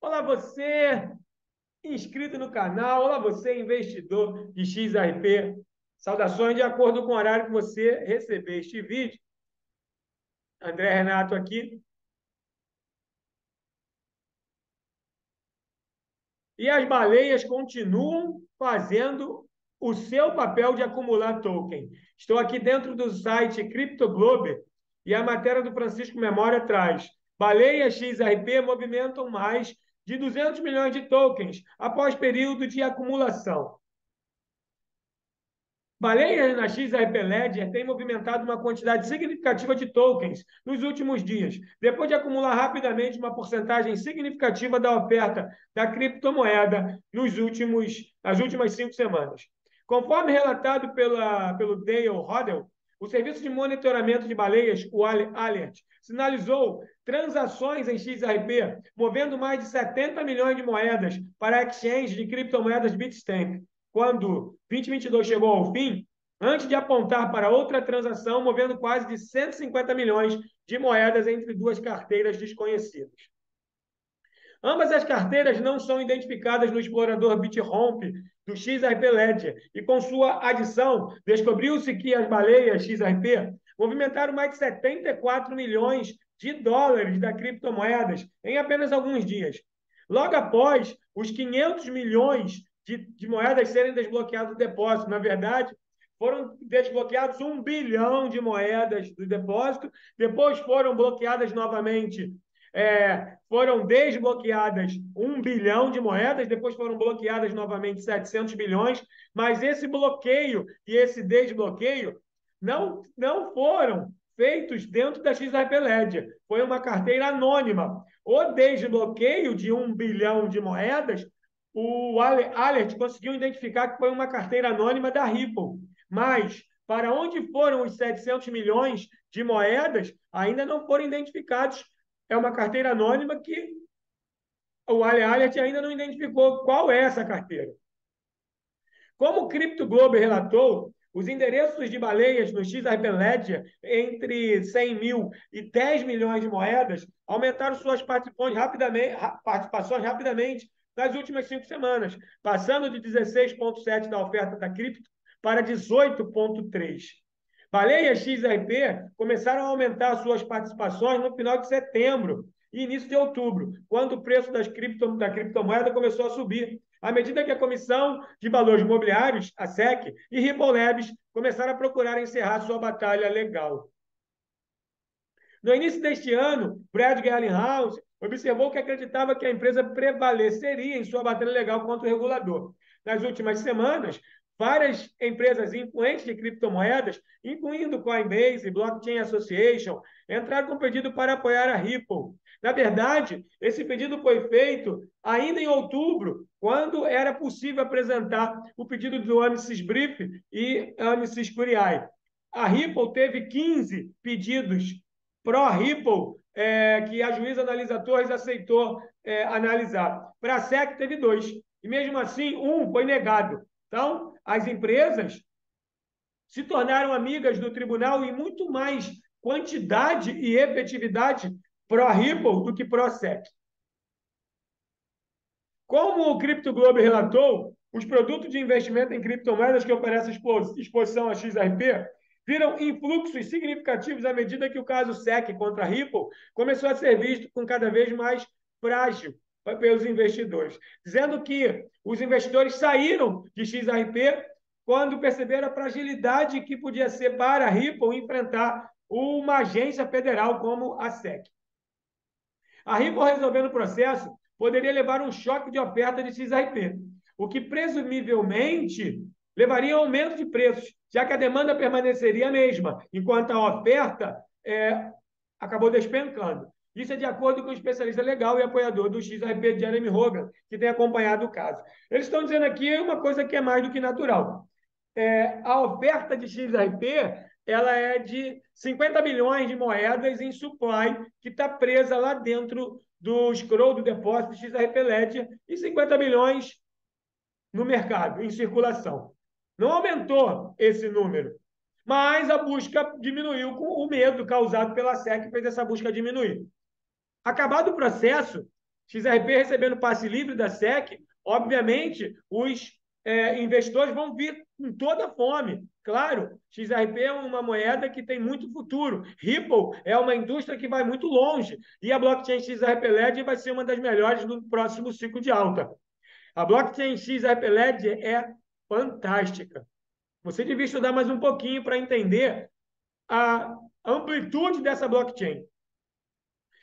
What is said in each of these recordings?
Olá você, inscrito no canal. Olá você, investidor de XRP. Saudações de acordo com o horário que você receber este vídeo. André Renato aqui. E as baleias continuam fazendo o seu papel de acumular token. Estou aqui dentro do site CryptoGlobe e a matéria do Francisco Memória traz baleias XRP movimentam mais de 200 milhões de tokens após período de acumulação. Baleias na XRP Ledger têm movimentado uma quantidade significativa de tokens nos últimos dias, depois de acumular rapidamente uma porcentagem significativa da oferta da criptomoeda nos últimos, nas últimas cinco semanas. Conforme relatado pela, pelo Dale Hodel, o serviço de monitoramento de baleias, o Alert, sinalizou transações em XRP, movendo mais de 70 milhões de moedas para exchange de criptomoedas Bitstamp. Quando 2022 chegou ao fim, antes de apontar para outra transação, movendo quase de 150 milhões de moedas entre duas carteiras desconhecidas. Ambas as carteiras não são identificadas no explorador BitRomp do XRP Ledger, e com sua adição, descobriu-se que as baleias XRP movimentaram mais de 74 milhões de dólares da criptomoedas em apenas alguns dias. Logo após os 500 milhões de, de moedas serem desbloqueados do depósito, na verdade, foram desbloqueados um bilhão de moedas do depósito, depois foram bloqueadas novamente é, foram desbloqueadas um bilhão de moedas, depois foram bloqueadas novamente 700 bilhões, mas esse bloqueio e esse desbloqueio não, não foram feitos dentro da XRP Ledger. Foi uma carteira anônima. O desbloqueio de um bilhão de moedas, o Alert conseguiu identificar que foi uma carteira anônima da Ripple. Mas para onde foram os 700 milhões de moedas ainda não foram identificados é uma carteira anônima que o Alert ainda não identificou qual é essa carteira. Como o Crypto Globe relatou, os endereços de baleias no XRP Ledger entre 100 mil e 10 milhões de moedas aumentaram suas participações rapidamente, participações rapidamente nas últimas cinco semanas, passando de 16,7% da oferta da cripto para 18,3%. Baleia XRP começaram a aumentar suas participações no final de setembro e início de outubro, quando o preço das cripto, da criptomoeda começou a subir, à medida que a Comissão de Valores Imobiliários, a SEC, e Ripple Labs começaram a procurar encerrar sua batalha legal. No início deste ano, Brad Garlinghouse observou que acreditava que a empresa prevaleceria em sua batalha legal contra o regulador. Nas últimas semanas, várias empresas influentes de criptomoedas, incluindo Coinbase e Blockchain Association, entraram com pedido para apoiar a Ripple. Na verdade, esse pedido foi feito ainda em outubro, quando era possível apresentar o pedido do Amisis Brief e Amisis Curiae. A Ripple teve 15 pedidos pró-Ripple é, que a juíza Analisa Torres aceitou é, analisar. Para a SEC teve dois. E mesmo assim, um foi negado. Então, as empresas se tornaram amigas do tribunal em muito mais quantidade e efetividade pró-Ripple do que pró-SEC. Como o Crypto Globe relatou, os produtos de investimento em criptomoedas que oferecem exposição a XRP viram influxos significativos à medida que o caso SEC contra a Ripple começou a ser visto com cada vez mais frágil pelos investidores, dizendo que os investidores saíram de XRP quando perceberam a fragilidade que podia ser para a Ripple enfrentar uma agência federal como a SEC. A Ripple resolvendo o processo poderia levar um choque de oferta de XRP, o que presumivelmente levaria a aumento de preços, já que a demanda permaneceria a mesma, enquanto a oferta é, acabou despencando. Isso é de acordo com o especialista legal e apoiador do XRP, Jeremy Hogan, que tem acompanhado o caso. Eles estão dizendo aqui uma coisa que é mais do que natural. É, a oferta de XRP ela é de 50 milhões de moedas em supply, que está presa lá dentro do scroll do depósito de XRP Ledger, e 50 milhões no mercado, em circulação. Não aumentou esse número, mas a busca diminuiu com o medo causado pela SEC, fez essa busca diminuir. Acabado o processo, XRP recebendo passe livre da SEC, obviamente os é, investidores vão vir com toda a fome. Claro, XRP é uma moeda que tem muito futuro. Ripple é uma indústria que vai muito longe. E a blockchain XRP LED vai ser uma das melhores no próximo ciclo de alta. A blockchain XRP LED é fantástica. Você devia estudar mais um pouquinho para entender a amplitude dessa blockchain.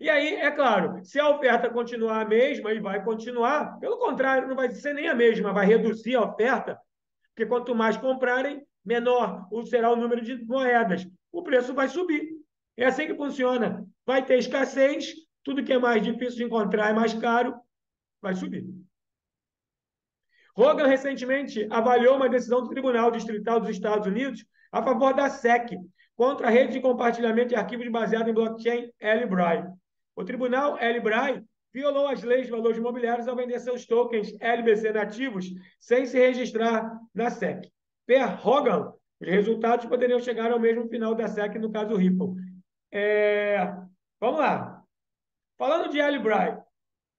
E aí, é claro, se a oferta continuar a mesma, e vai continuar, pelo contrário, não vai ser nem a mesma, vai reduzir a oferta, porque quanto mais comprarem, menor será o número de moedas. O preço vai subir. É assim que funciona. Vai ter escassez, tudo que é mais difícil de encontrar é mais caro, vai subir. Hogan recentemente avaliou uma decisão do Tribunal Distrital dos Estados Unidos a favor da SEC contra a rede de compartilhamento de arquivos baseada em blockchain Elibray. O tribunal Elibray violou as leis de valores imobiliários ao vender seus tokens LBC nativos sem se registrar na SEC. Per Hogan, os resultados poderiam chegar ao mesmo final da SEC, no caso Ripple. É... Vamos lá. Falando de Elibray,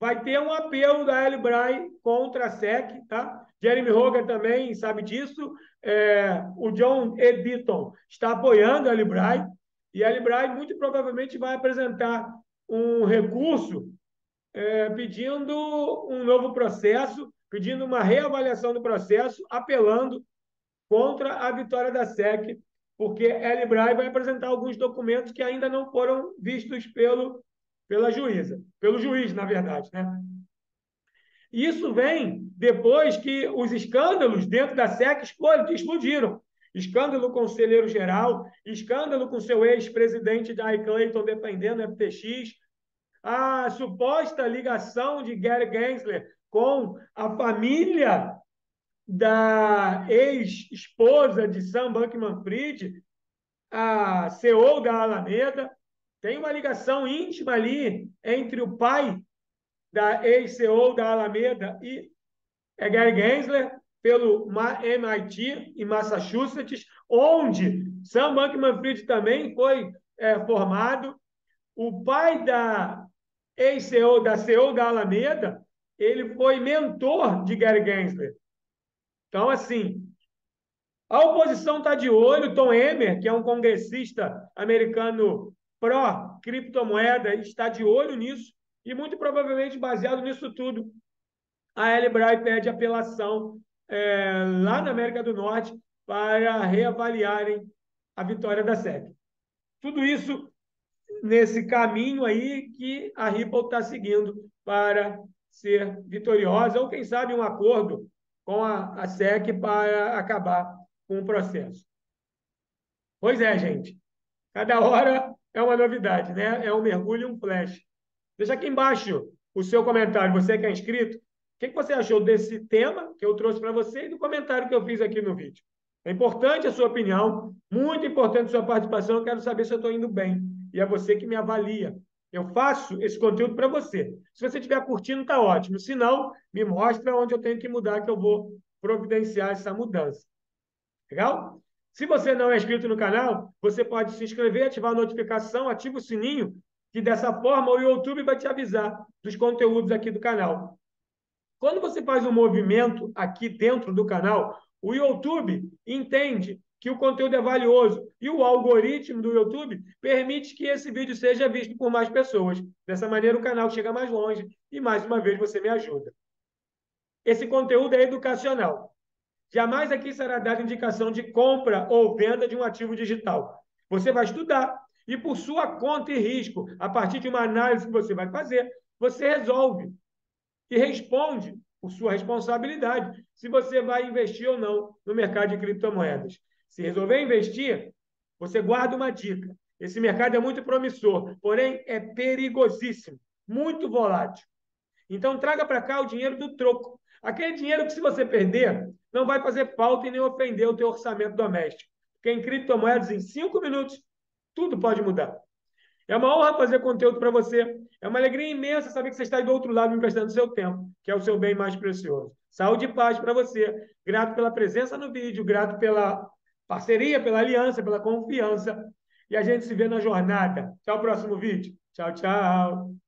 vai ter um apelo da Elibray contra a SEC, tá? Jeremy Hogan também sabe disso. É... o John Editon está apoiando a Elibray. E a Elibray muito provavelmente vai apresentar um recurso é, pedindo um novo processo, pedindo uma reavaliação do processo, apelando contra a vitória da SEC, porque Eli Bray vai apresentar alguns documentos que ainda não foram vistos pelo, pela juíza, pelo juiz, na verdade. Né? Isso vem depois que os escândalos dentro da SEC explodiram. Escândalo com o conselheiro geral, escândalo com seu ex-presidente Jay Clayton defendendo FTX, a suposta ligação de Gary Gensler com a família da ex-esposa de Sam Bankman-Fried, a CEO da Alameda. Tem uma ligação íntima ali entre o pai da ex-CEO da Alameda e Gary Gensler, pelo MIT em Massachusetts, onde Sam Bankman-Fried também foi é, formado. O pai da ex-CEO da CEO da Alameda, ele foi mentor de Gary Gensler. Então, assim, a oposição está de olho. Tom Emmer, que é um congressista americano pró-criptomoeda, está de olho nisso. E, muito provavelmente, baseado nisso tudo, a Ellie Bray pede apelação é, lá na América do Norte para reavaliarem a vitória da SEC. Tudo isso nesse caminho aí que a Ripple está seguindo para ser vitoriosa, ou quem sabe um acordo com a, a SEC para acabar com o processo. Pois é, gente. Cada hora é uma novidade, né? É um mergulho e um flash. Deixa aqui embaixo o seu comentário, você que é inscrito, o que você achou desse tema que eu trouxe para você e do comentário que eu fiz aqui no vídeo. É importante a sua opinião, muito importante a sua participação. Eu quero saber se eu estou indo bem. E é você que me avalia. Eu faço esse conteúdo para você. Se você estiver curtindo, está ótimo. Se não, me mostra onde eu tenho que mudar, que eu vou providenciar essa mudança. Legal? Se você não é inscrito no canal, você pode se inscrever, ativar a notificação, ativa o sininho, que dessa forma o YouTube vai te avisar dos conteúdos aqui do canal. Quando você faz um movimento aqui dentro do canal, o YouTube entende que o conteúdo é valioso e o algoritmo do YouTube permite que esse vídeo seja visto por mais pessoas. Dessa maneira, o canal chega mais longe e, mais uma vez, você me ajuda. Esse conteúdo é educacional. Jamais aqui será dada indicação de compra ou venda de um ativo digital. Você vai estudar e, por sua conta e risco, a partir de uma análise que você vai fazer, você resolve e responde por sua responsabilidade se você vai investir ou não no mercado de criptomoedas. Se resolver investir, você guarda uma dica. Esse mercado é muito promissor, porém é perigosíssimo, muito volátil. Então traga para cá o dinheiro do troco. Aquele dinheiro que, se você perder, não vai fazer falta e nem ofender o teu orçamento doméstico. Porque em criptomoedas, em cinco minutos, tudo pode mudar. É uma honra fazer conteúdo para você. É uma alegria imensa saber que você está do outro lado emprestando seu tempo, que é o seu bem mais precioso. Saúde e paz para você. Grato pela presença no vídeo, grato pela parceria, pela aliança, pela confiança. E a gente se vê na jornada. Até o próximo vídeo. Tchau, tchau.